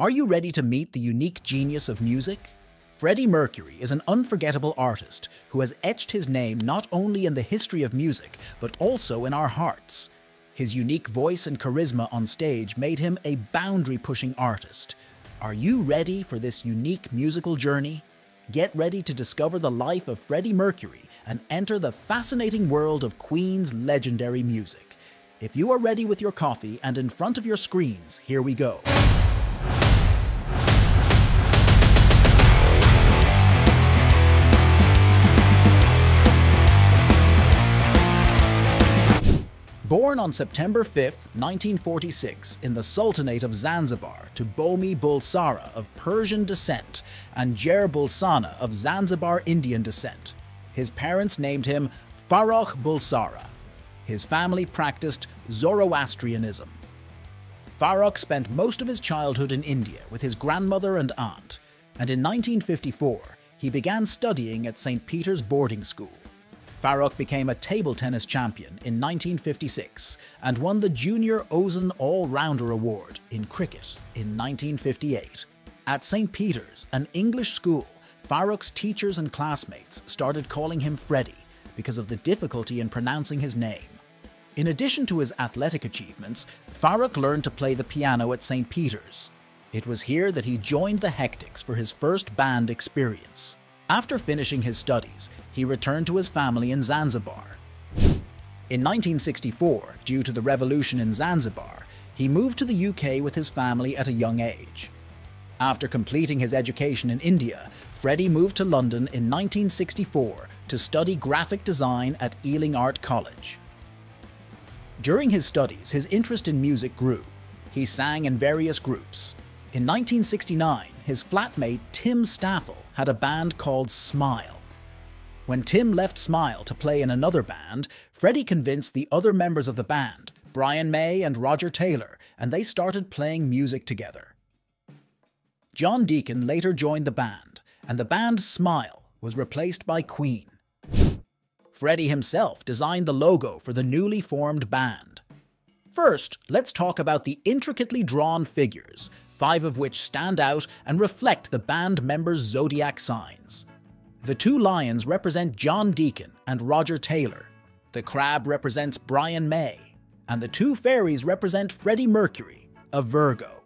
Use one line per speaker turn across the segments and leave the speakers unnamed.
Are you ready to meet the unique genius of music? Freddie Mercury is an unforgettable artist who has etched his name not only in the history of music, but also in our hearts. His unique voice and charisma on stage made him a boundary-pushing artist. Are you ready for this unique musical journey? Get ready to discover the life of Freddie Mercury and enter the fascinating world of Queen's legendary music. If you are ready with your coffee and in front of your screens, here we go. Born on September 5, 1946, in the Sultanate of Zanzibar to Bomi Bulsara of Persian descent and Jer Bulsara of Zanzibar Indian descent, his parents named him Farokh Bulsara. His family practiced Zoroastrianism. Farokh spent most of his childhood in India with his grandmother and aunt, and in 1954 he began studying at St. Peter's boarding school. Farrokh became a table tennis champion in 1956 and won the Junior Ozan All-Rounder Award in cricket in 1958. At St. Peter's, an English school, Farrokh's teachers and classmates started calling him Freddie because of the difficulty in pronouncing his name. In addition to his athletic achievements, Farrokh learned to play the piano at St. Peter's. It was here that he joined the Hectics for his first band experience. After finishing his studies, he returned to his family in Zanzibar. In 1964, due to the revolution in Zanzibar, he moved to the UK with his family at a young age. After completing his education in India, Freddie moved to London in 1964 to study graphic design at Ealing Art College. During his studies, his interest in music grew. He sang in various groups. In 1969, his flatmate Tim Staffel had a band called Smile. When Tim left Smile to play in another band, Freddie convinced the other members of the band, Brian May and Roger Taylor, and they started playing music together. John Deacon later joined the band, and the band Smile was replaced by Queen. Freddie himself designed the logo for the newly formed band. First, let's talk about the intricately drawn figures, five of which stand out and reflect the band members' zodiac signs. The two lions represent John Deacon and Roger Taylor, the crab represents Brian May, and the two fairies represent Freddie Mercury, a Virgo.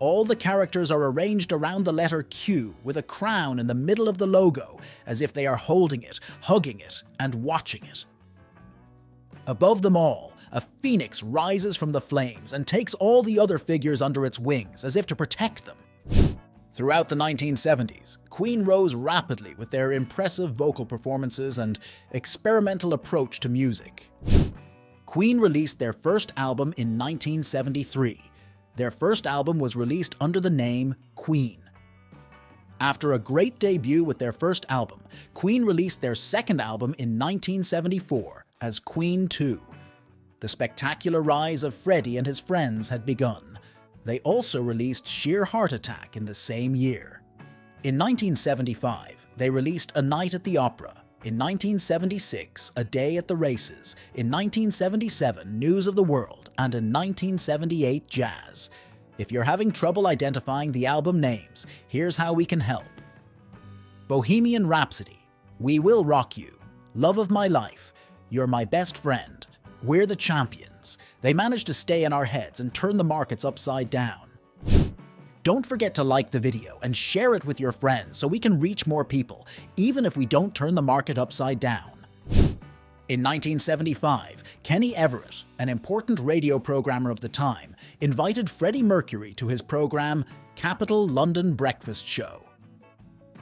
All the characters are arranged around the letter Q with a crown in the middle of the logo, as if they are holding it, hugging it, and watching it. Above them all, a phoenix rises from the flames and takes all the other figures under its wings, as if to protect them. Throughout the 1970s, Queen rose rapidly with their impressive vocal performances and experimental approach to music. Queen released their first album in 1973. Their first album was released under the name Queen. After a great debut with their first album, Queen released their second album in 1974 as Queen 2. The spectacular rise of Freddie and his friends had begun. They also released Sheer Heart Attack in the same year. In 1975, they released A Night at the Opera. In 1976, A Day at the Races. In 1977, News of the World. And in 1978, Jazz. If you're having trouble identifying the album names, here's how we can help. Bohemian Rhapsody, We Will Rock You, Love of My Life, You're My Best Friend, we're the champions. They managed to stay in our heads and turn the markets upside down. Don't forget to like the video and share it with your friends so we can reach more people, even if we don't turn the market upside down. In 1975, Kenny Everett, an important radio programmer of the time, invited Freddie Mercury to his program Capital London Breakfast Show.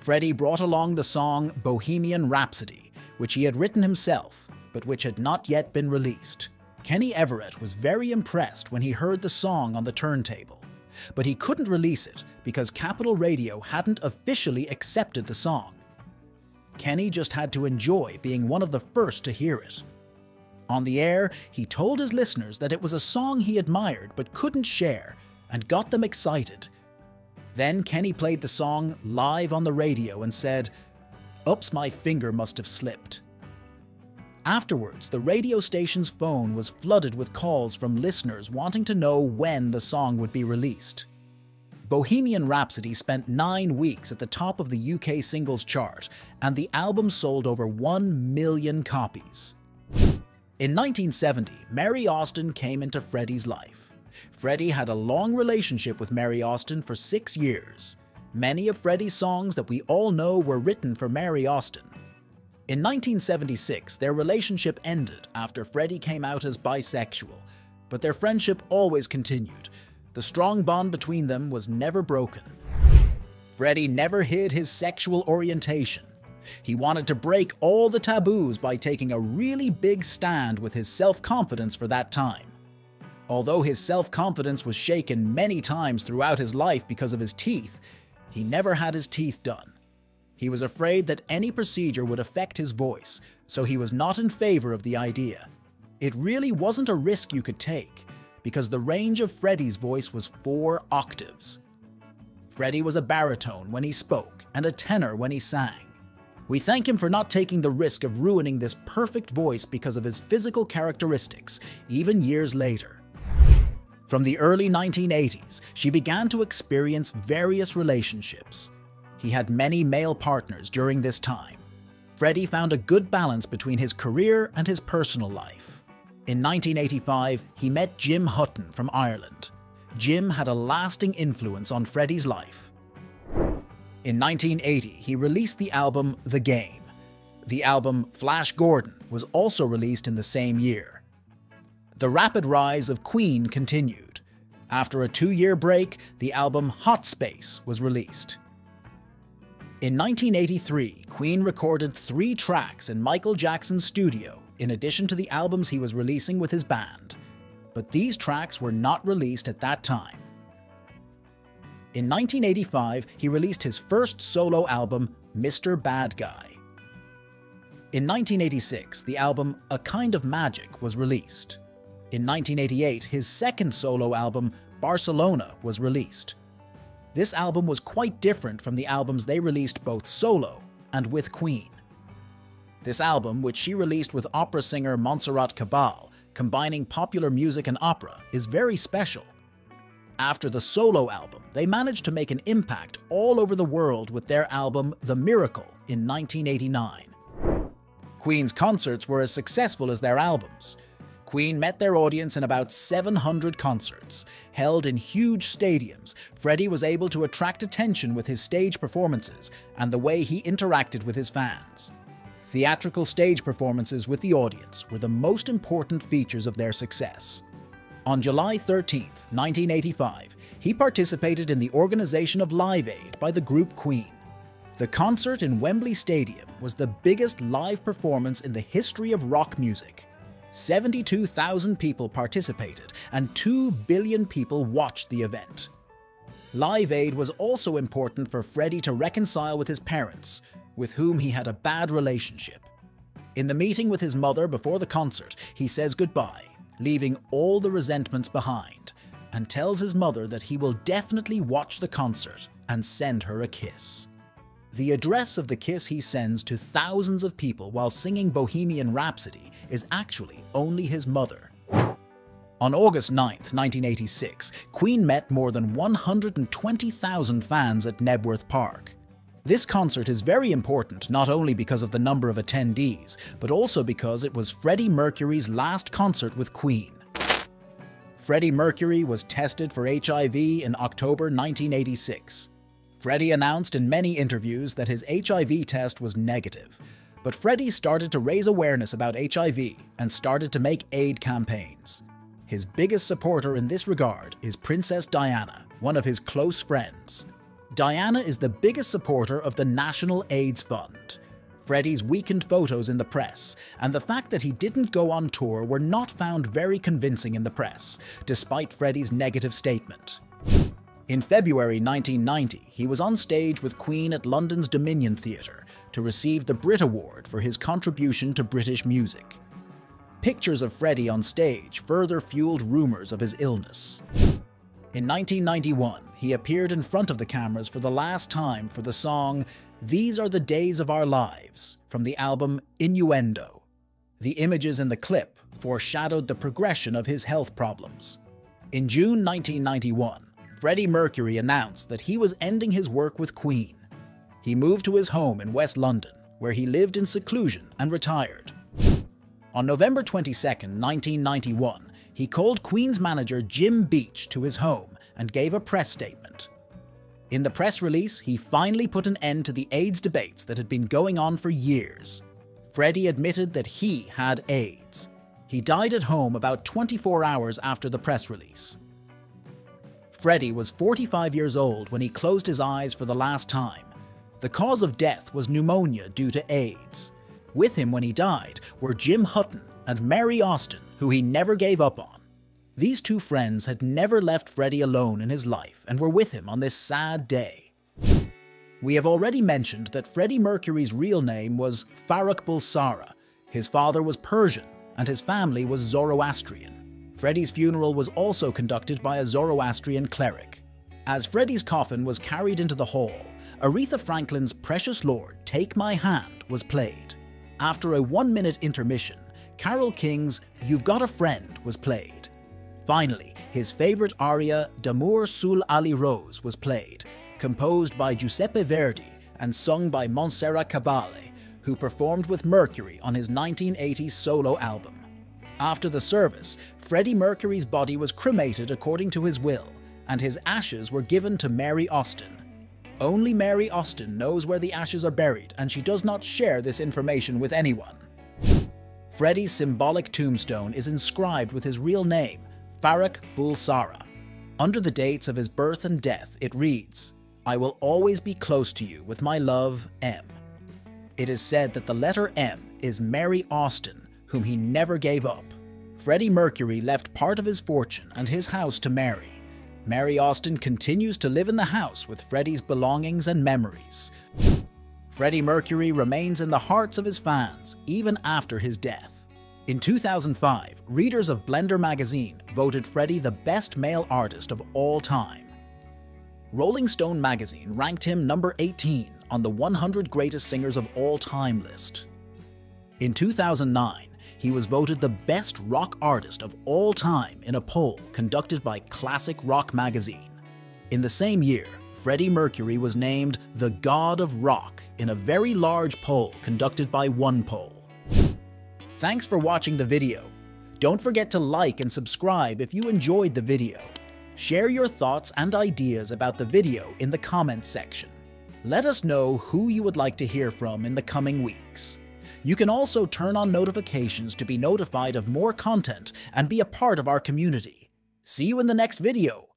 Freddie brought along the song Bohemian Rhapsody, which he had written himself but which had not yet been released. Kenny Everett was very impressed when he heard the song on the turntable, but he couldn't release it because Capital Radio hadn't officially accepted the song. Kenny just had to enjoy being one of the first to hear it. On the air, he told his listeners that it was a song he admired but couldn't share, and got them excited. Then Kenny played the song live on the radio and said, Ups, my finger must have slipped. Afterwards, the radio station's phone was flooded with calls from listeners wanting to know when the song would be released. Bohemian Rhapsody spent nine weeks at the top of the UK singles chart, and the album sold over 1 million copies. In 1970, Mary Austin came into Freddie's life. Freddie had a long relationship with Mary Austin for six years. Many of Freddie's songs that we all know were written for Mary Austin. In 1976, their relationship ended after Freddie came out as bisexual, but their friendship always continued. The strong bond between them was never broken. Freddie never hid his sexual orientation. He wanted to break all the taboos by taking a really big stand with his self-confidence for that time. Although his self-confidence was shaken many times throughout his life because of his teeth, he never had his teeth done. He was afraid that any procedure would affect his voice, so he was not in favor of the idea. It really wasn't a risk you could take, because the range of Freddie's voice was four octaves. Freddie was a baritone when he spoke and a tenor when he sang. We thank him for not taking the risk of ruining this perfect voice because of his physical characteristics, even years later. From the early 1980s, she began to experience various relationships. He had many male partners during this time. Freddie found a good balance between his career and his personal life. In 1985, he met Jim Hutton from Ireland. Jim had a lasting influence on Freddie's life. In 1980, he released the album The Game. The album Flash Gordon was also released in the same year. The rapid rise of Queen continued. After a two-year break, the album Hot Space was released. In 1983, Queen recorded three tracks in Michael Jackson's studio, in addition to the albums he was releasing with his band. But these tracks were not released at that time. In 1985, he released his first solo album, Mr. Bad Guy. In 1986, the album A Kind of Magic was released. In 1988, his second solo album, Barcelona, was released. This album was quite different from the albums they released both solo and with Queen. This album, which she released with opera singer Montserrat Caballé, combining popular music and opera, is very special after the solo album, they managed to make an impact all over the world with their album The Miracle in 1989. Queen's concerts were as successful as their albums. Queen met their audience in about 700 concerts. Held in huge stadiums, Freddie was able to attract attention with his stage performances and the way he interacted with his fans. Theatrical stage performances with the audience were the most important features of their success. On July 13, 1985, he participated in the organization of Live Aid by the group Queen. The concert in Wembley Stadium was the biggest live performance in the history of rock music. 72,000 people participated and 2 billion people watched the event. Live Aid was also important for Freddie to reconcile with his parents, with whom he had a bad relationship. In the meeting with his mother before the concert, he says goodbye leaving all the resentments behind, and tells his mother that he will definitely watch the concert and send her a kiss. The address of the kiss he sends to thousands of people while singing Bohemian Rhapsody is actually only his mother. On August 9, 1986, Queen met more than 120,000 fans at Knebworth Park. This concert is very important not only because of the number of attendees, but also because it was Freddie Mercury's last concert with Queen. Freddie Mercury was tested for HIV in October 1986. Freddie announced in many interviews that his HIV test was negative, but Freddie started to raise awareness about HIV and started to make aid campaigns. His biggest supporter in this regard is Princess Diana, one of his close friends. Diana is the biggest supporter of the National AIDS Fund. Freddie's weakened photos in the press, and the fact that he didn't go on tour were not found very convincing in the press, despite Freddie's negative statement. In February 1990, he was on stage with Queen at London's Dominion Theatre to receive the Brit Award for his contribution to British music. Pictures of Freddie on stage further fueled rumours of his illness. In 1991, he appeared in front of the cameras for the last time for the song These Are the Days of Our Lives from the album Innuendo. The images in the clip foreshadowed the progression of his health problems. In June 1991, Freddie Mercury announced that he was ending his work with Queen. He moved to his home in West London, where he lived in seclusion and retired. On November 22, 1991, he called Queen's manager Jim Beach to his home and gave a press statement. In the press release, he finally put an end to the AIDS debates that had been going on for years. Freddie admitted that he had AIDS. He died at home about 24 hours after the press release. Freddie was 45 years old when he closed his eyes for the last time. The cause of death was pneumonia due to AIDS. With him when he died were Jim Hutton and Mary Austin, who he never gave up on. These two friends had never left Freddie alone in his life and were with him on this sad day. We have already mentioned that Freddie Mercury's real name was Farrokh Bulsara. His father was Persian and his family was Zoroastrian. Freddie's funeral was also conducted by a Zoroastrian cleric. As Freddie's coffin was carried into the hall, Aretha Franklin's Precious Lord, Take My Hand was played. After a one-minute intermission, Carole King's You've Got a Friend was played. Finally, his favourite aria D'amor sull'ali rosee was played, composed by Giuseppe Verdi and sung by Montserrat Caballé, who performed with Mercury on his 1980 solo album. After the service, Freddie Mercury's body was cremated according to his will, and his ashes were given to Mary Austin. Only Mary Austin knows where the ashes are buried, and she does not share this information with anyone. Freddie's symbolic tombstone is inscribed with his real name, Farrokh Bulsara. Under the dates of his birth and death, it reads, I will always be close to you with my love, M. It is said that the letter M is Mary Austin, whom he never gave up. Freddie Mercury left part of his fortune and his house to Mary. Mary Austin continues to live in the house with Freddie's belongings and memories. Freddie Mercury remains in the hearts of his fans even after his death. In 2005, readers of Blender magazine voted Freddie the best male artist of all time. Rolling Stone magazine ranked him number 18 on the 100 greatest singers of all time list. In 2009, he was voted the best rock artist of all time in a poll conducted by Classic Rock magazine. In the same year, Freddie Mercury was named the God of Rock in a very large poll conducted by OnePoll. Thanks for watching the video. Don't forget to like and subscribe if you enjoyed the video. Share your thoughts and ideas about the video in the comments section. Let us know who you would like to hear from in the coming weeks. You can also turn on notifications to be notified of more content and be a part of our community. See you in the next video.